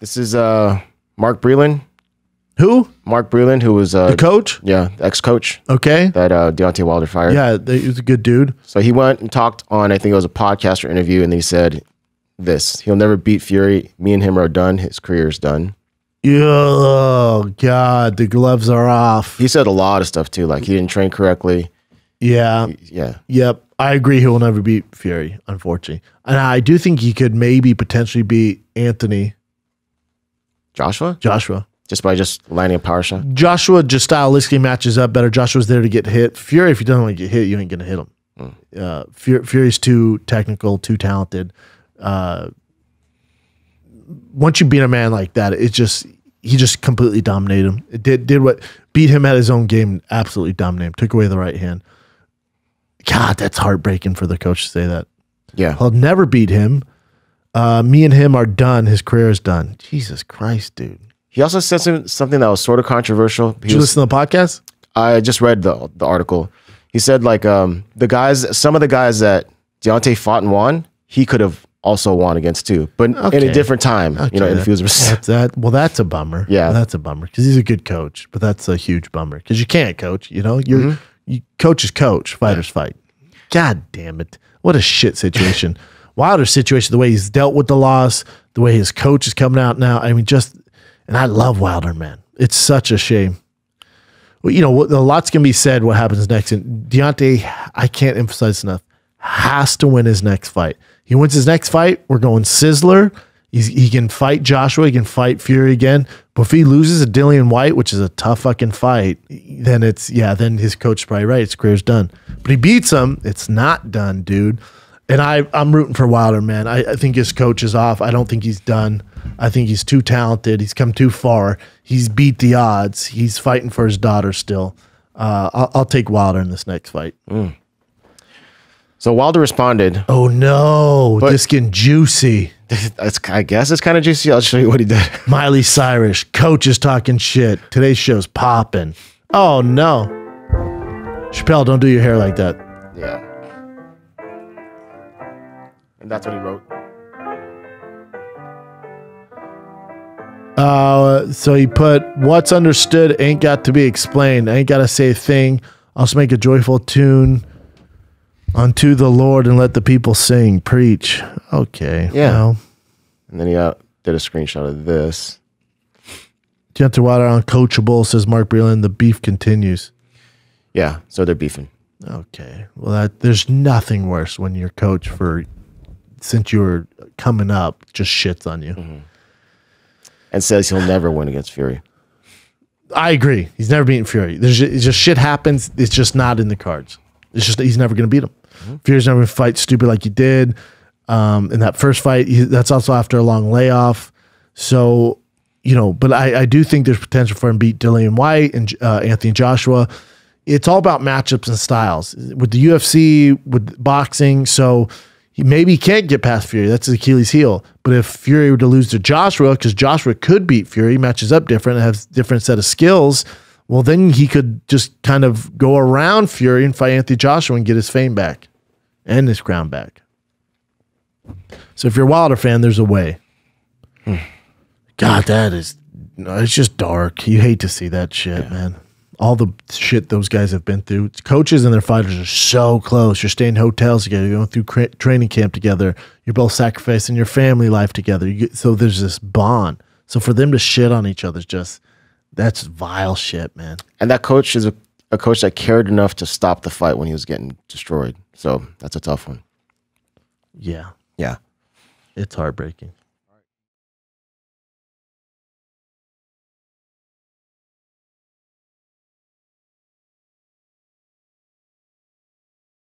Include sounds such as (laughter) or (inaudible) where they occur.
This is uh Mark Breland. Who? Mark Breland, who was uh The coach? yeah, ex coach Okay. that uh Deontay Wilder fired. Yeah, he was a good dude. So he went and talked on I think it was a podcast or interview and he said this. He'll never beat Fury. Me and him are done. His career's done. Oh God, the gloves are off. He said a lot of stuff too, like he didn't train correctly. Yeah. Yeah. Yep. I agree. He will never beat Fury, unfortunately. And I do think he could maybe potentially beat Anthony Joshua? Joshua. Just by just landing a power shot. Joshua just stylistically matches up better. Joshua's there to get hit. Fury, if you don't want to get hit, you ain't gonna hit him. Uh, Fury, Fury's too technical, too talented. Uh, once you beat a man like that, it just he just completely dominated him. It did did what beat him at his own game. Absolutely dominated him. Took away the right hand. God, that's heartbreaking for the coach to say that. Yeah. I'll never beat him. Uh, me and him are done. His career is done. Jesus Christ, dude. He also said some, something that was sort of controversial. He Did you was, listen to the podcast? I just read the the article. He said like um the guys, some of the guys that Deontay fought and won, he could have also won against too, but in a different time. you know, Okay, if he was that's that. Well, that's a bummer. Yeah. that's a bummer because he's a good coach, but that's a huge bummer because you can't coach. You know, you're Mm-hmm. you coaches coach, fighters fight. God damn it! What a shit situation. Wilder's situation, the way he's dealt with the loss, the way his coach is coming out now. I mean, just and I love Wilder, man. It's such a shame. Well, you know, what- a lot's gonna be said. What happens next? And Deontay, I can't emphasize enough, has to win his next fight. He wins his next fight. We're going Sizzler. He's, he can fight Joshua. He can fight Fury again. But if he loses a Dillian Whyte, which is a tough fucking fight, then it's yeah. Then his coach is probably right. His career's done. But he beats him. It's not done, dude. And I I'm rooting for Wilder, man. I, I think his coach is off. I don't think he's done. I think he's too talented. He's come too far. He's beat the odds. He's fighting for his daughter still. Uh, I'll, I'll take Wilder in this next fight. So Wilder responded. Oh no, this getting juicy. (laughs) That's, I guess it's kind of juicy. I'll show you what he did. (laughs) Miley Cyrus, coach is talking shit. Today's show's popping. Oh no. Chappelle, don't do your hair like that. Yeah. And that's what he wrote. Uh, so he put, "What's understood ain't got to be explained. Ain't got to say a thing. Also make a joyful tune unto the Lord and let the people sing, preach." Okay, Yeah. Well, And then he uh, did a screenshot of this. Deontay Wilder uncoachable says Mark Breland. The beef continues. Yeah. So they're beefing. Okay. Well, that, there's nothing worse when your coach for since you were coming up just shits on you. And says he'll never win against Fury. I agree. He's never beaten Fury. There's just, just shit happens. It's just not in the cards. It's just he's never going to beat him. Fury's never going to fight stupid like he did. Um, in that first fight, he, that's also after a long layoff. So, you know, but I, I do think there's potential for him to beat Dillian Whyte and uh, Anthony Joshua. It's all about matchups and styles with the UFC, with boxing. So he maybe he can't get past Fury. That's his Achilles heel. But if Fury were to lose to Joshua, because Joshua could beat Fury, matches up different, has different set of skills. Well, then he could just kind of go around Fury and fight Anthony Joshua and get his fame back and his crown back. So if you're a Wilder fan, there's a way. Hmm. God, that is it's just dark. You hate to see that shit, man. All the shit those guys have been through. Coaches and their fighters are so close. You're staying in hotels together. You're going through training camp together. You're both sacrificing your family life together. You get, so there's this bond. So for them to shit on each other is just that's vile shit, man. And that coach is a, a coach that cared enough to stop the fight when he was getting destroyed. So that's a tough one. Yeah, Yeah. it's heartbreaking.